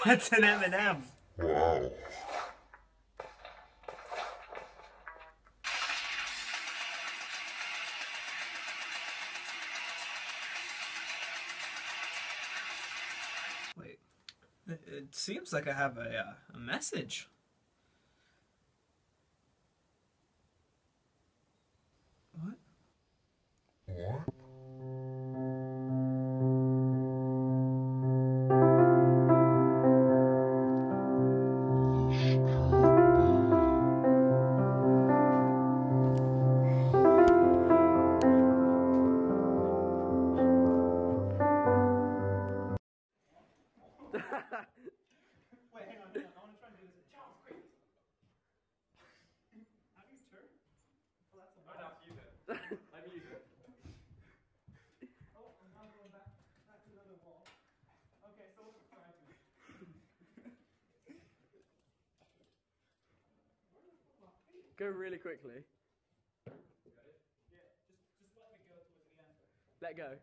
That's an M&M. Wow. Wait. It, seems like I have a, uh, a message. Wait, hang on, hang on. I want to try and do this. Charles, quick. How do you turn? Oh, that's a I'd have to use it. I'd use it. Oh, I'm now going back. That's another wall. Okay, so what's the plan? Go really quickly. Yeah, just, just let me go towards the end. Let go.